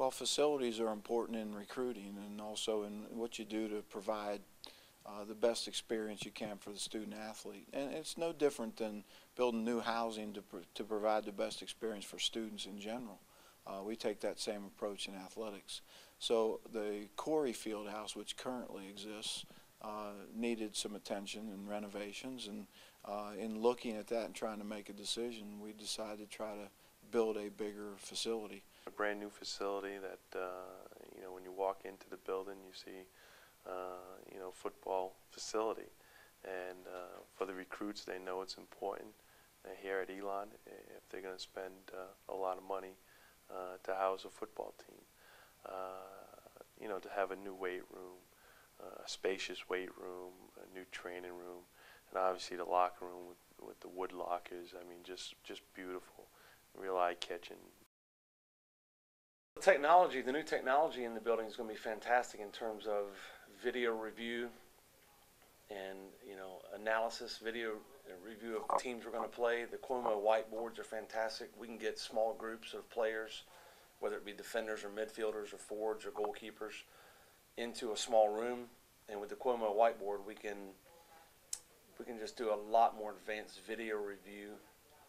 Well, facilities are important in recruiting and also in what you do to provide uh, the best experience you can for the student athlete. And it's no different than building new housing to, pr- to provide the best experience for students in general. Uh, we take that same approach in athletics. So the Koury Fieldhouse, which currently exists, uh, needed some attention and renovations. And uh, in looking at that and trying to make a decision, we decided to try to build a bigger facility. A brand new facility that, uh, you know, when you walk into the building, you see, uh, you know, football facility. And uh, for the recruits, they know it's important here at Elon if they're going to spend uh, a lot of money uh, to house a football team. Uh, you know, to have a new weight room, a spacious weight room, a new training room, and obviously the locker room with, with the wood lockers. I mean, just just beautiful, real eye catching. The technology, the new technology in the building is going to be fantastic in terms of video review and you know analysis, video review of teams we're going to play. The Cuomo whiteboards are fantastic. We can get small groups of players, whether it be defenders or midfielders or forwards or goalkeepers, into a small room, and with the Cuomo whiteboard, we can we can just do a lot more advanced video review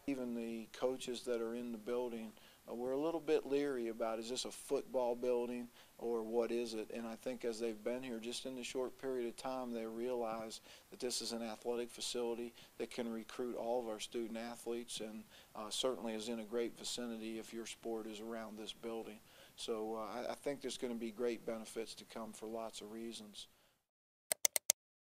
Even the coaches that are in the building, uh, we're a little bit leery about is this a football building or what is it? And I think as they've been here just in the short period of time, they realize that this is an athletic facility that can recruit all of our student athletes and uh, certainly is in a great vicinity if your sport is around this building. So uh, I, I think there's going to be great benefits to come for lots of reasons.